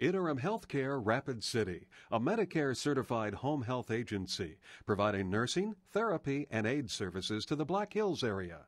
Interim Healthcare Rapid City, a Medicare certified home health agency providing nursing, therapy, and aide services to the Black Hills area.